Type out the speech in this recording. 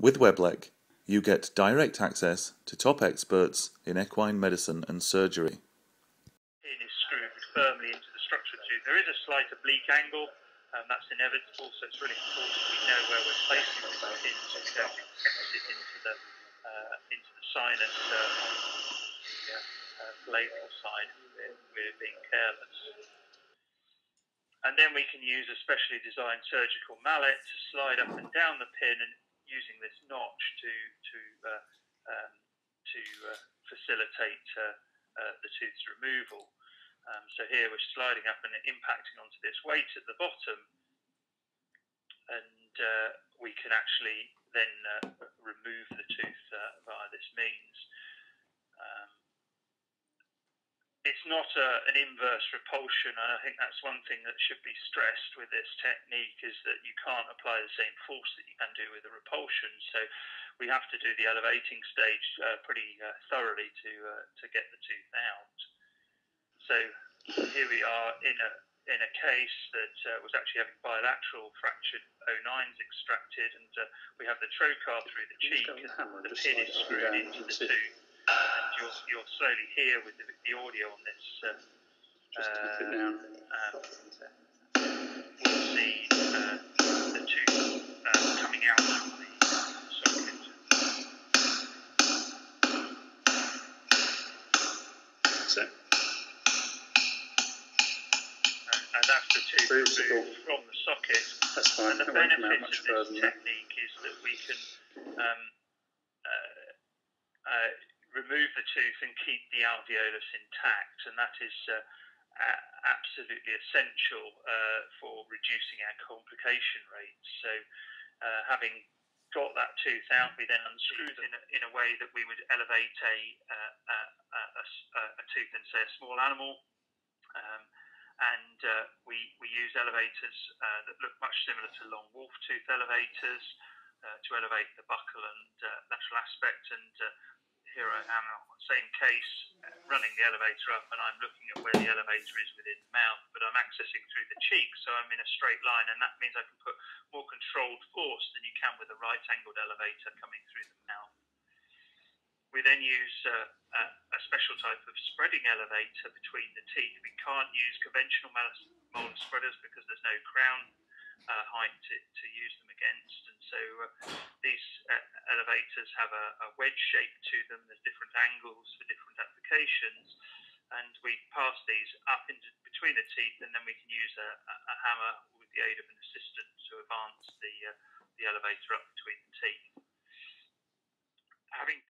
With WebLec, you get direct access to top experts in equine medicine and surgery. Pin is screwed firmly into the structured tooth. There is a slight oblique angle, and that's inevitable, so it's really important we know where we're placing the pin so we don't compress it into the, uh, into the sinus uh, the uh, labral side. We're being careless. And then we can use a specially designed surgical mallet to slide up and down the pin and using this notch to to uh, um, to uh, facilitate uh, uh, the tooth's removal. Um, so here we're sliding up and impacting onto this weight at the bottom, and uh, we can actually then remove the tooth via this means. Um, it's not a, an inverse repulsion, and I think that's one thing that should be stressed with this technique is that you can't apply the same force that you can do with a repulsion. So we have to do the elevating stage uh, pretty uh, thoroughly to uh, to get the tooth out. So here we are in a in a case that uh, was actually having bilateral fractured O9s extracted, and uh, we have the trocar through the cheek, and the pin is screwed into the tooth you'll, you'll slowly hear with the, the audio on this. Uh, Just keep it down. Um, we'll see uh, the tooth uh, coming out of the socket. So, and that's the tooth removed from the socket. That's fine. And the benefit of this technique is that we can um, uh, uh, remove the tooth and keep the alveolus intact, and that is uh, absolutely essential uh, for reducing our complication rates. So, uh, having got that tooth out, we then unscrew them in a, in a way that we would elevate a, uh, a, a, tooth in, say, a small animal. Um, and uh, we, we use elevators uh, that look much similar to long wolf tooth elevators to elevate the buccal and lateral aspect and here I am, same case, running the elevator up, and I'm looking at where the elevator is within the mouth, but I'm accessing through the cheek, so I'm in a straight line, and that means I can put more controlled force than you can with a right angled elevator coming through the mouth. We then use uh, a, a, special type of spreading elevator between the teeth. We can't use conventional molar spreaders because there's no crown uh, height to, to use them against. And so uh, these uh, elevators have a, a wedge shape to them. There's different angles for different applications. And we pass these up into between the teeth, and then we can use a, a hammer with the aid of an assistant to advance the, uh, the elevator up between the teeth. Having